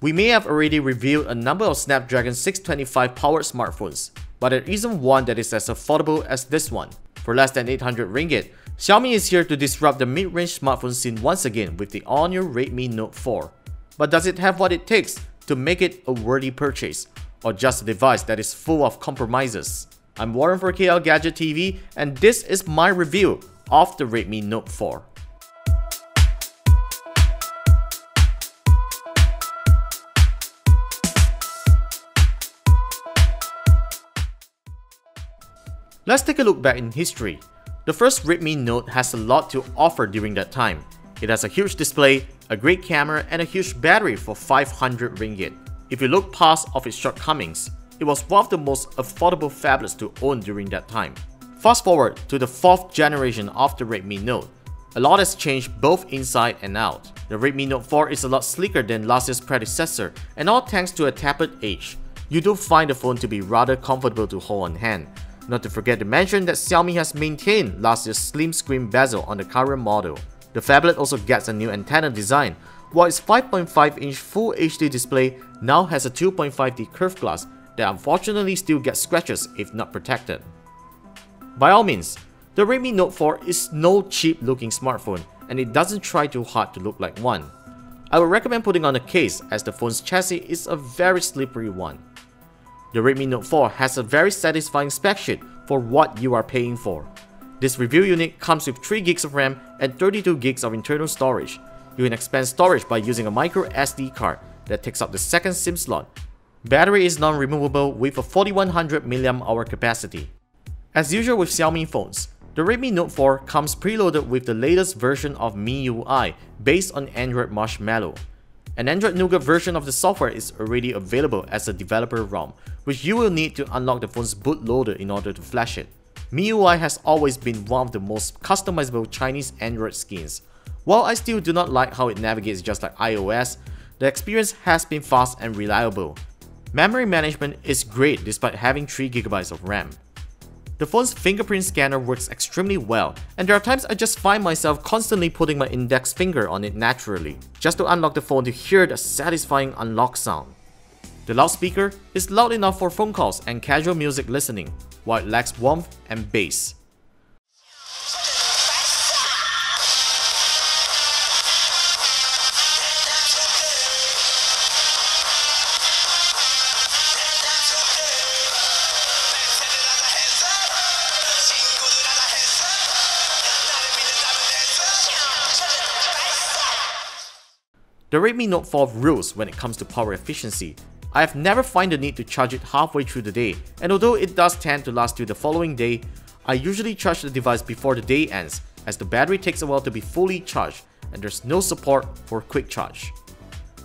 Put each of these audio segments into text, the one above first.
We may have already reviewed a number of Snapdragon 625 powered smartphones, but there isn't one that is as affordable as this one. For less than 800 ringgit, Xiaomi is here to disrupt the mid-range smartphone scene once again with the all-new Redmi Note 4. But does it have what it takes to make it a worthy purchase, or just a device that is full of compromises? I'm Warren for KL Gadget TV and this is my review of the Redmi Note 4. Let's take a look back in history. The first Redmi Note has a lot to offer during that time. It has a huge display, a great camera, and a huge battery for 500 ringgit. If you look past of its shortcomings, it was one of the most affordable phablets to own during that time. Fast forward to the fourth generation of the Redmi Note. A lot has changed both inside and out. The Redmi Note 4 is a lot sleeker than last year's predecessor and all thanks to a tapered edge. You do find the phone to be rather comfortable to hold on hand, not to forget to mention that Xiaomi has maintained last year's slim screen bezel on the current model. The phablet also gets a new antenna design, while its 5.5-inch Full HD display now has a 2.5D curved glass that unfortunately still gets scratches if not protected. By all means, the Redmi Note 4 is no cheap looking smartphone and it doesn't try too hard to look like one. I would recommend putting on a case as the phone's chassis is a very slippery one. The Redmi Note 4 has a very satisfying spec sheet for what you are paying for. This review unit comes with 3GB of RAM and 32GB of internal storage. You can expand storage by using a micro SD card that takes up the second SIM slot. Battery is non-removable with a 4100 mAh capacity. As usual with Xiaomi phones, the Redmi Note 4 comes preloaded with the latest version of MIUI based on Android Marshmallow. An Android Nougat version of the software is already available as a developer ROM, which you will need to unlock the phone's bootloader in order to flash it. MIUI has always been one of the most customizable Chinese Android skins. While I still do not like how it navigates just like iOS, the experience has been fast and reliable. Memory management is great despite having 3GB of RAM. The phone's fingerprint scanner works extremely well, and there are times I just find myself constantly putting my index finger on it naturally, just to unlock the phone to hear the satisfying unlock sound. The loudspeaker is loud enough for phone calls and casual music listening, while it lacks warmth and bass. The Redmi Note 4 rules when it comes to power efficiency. I have never find the need to charge it halfway through the day, and although it does tend to last till the following day, I usually charge the device before the day ends as the battery takes a while to be fully charged and there's no support for quick charge.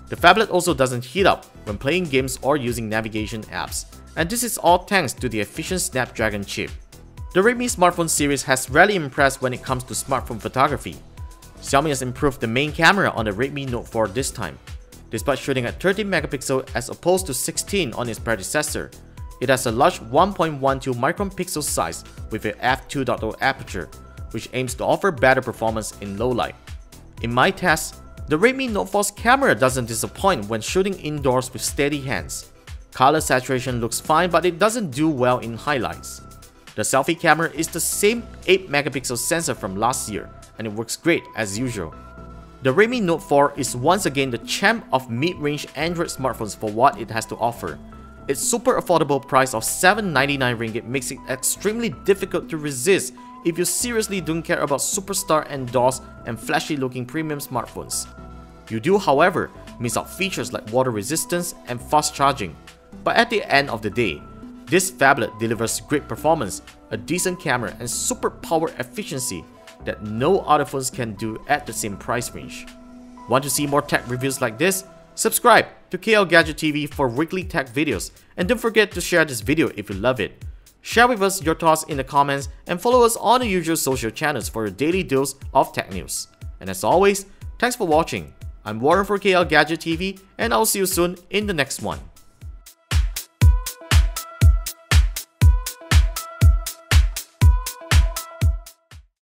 The phablet also doesn't heat up when playing games or using navigation apps, and this is all thanks to the efficient Snapdragon chip. The Redmi smartphone series has rarely impressed when it comes to smartphone photography, Xiaomi has improved the main camera on the Redmi Note 4 this time. Despite shooting at 13 megapixel as opposed to 16 on its predecessor, it has a large 1.12 micron pixel size with a f2.0 aperture, which aims to offer better performance in low light. In my test, the Redmi Note 4's camera doesn't disappoint when shooting indoors with steady hands. Color saturation looks fine but it doesn't do well in highlights. The selfie camera is the same 8 megapixel sensor from last year, and it works great as usual. The Redmi Note 4 is once again the champ of mid-range Android smartphones for what it has to offer. Its super affordable price of 799 ringgit makes it extremely difficult to resist if you seriously don't care about superstar endorsed and flashy looking premium smartphones. You do however miss out features like water resistance and fast charging. But at the end of the day, this phablet delivers great performance, a decent camera and super power efficiency that no other phones can do at the same price range. Want to see more tech reviews like this? Subscribe to KL Gadget TV for weekly tech videos and don't forget to share this video if you love it. Share with us your thoughts in the comments and follow us on the usual social channels for your daily dose of tech news. And as always, thanks for watching. I'm Warren for KL Gadget TV and I'll see you soon in the next one.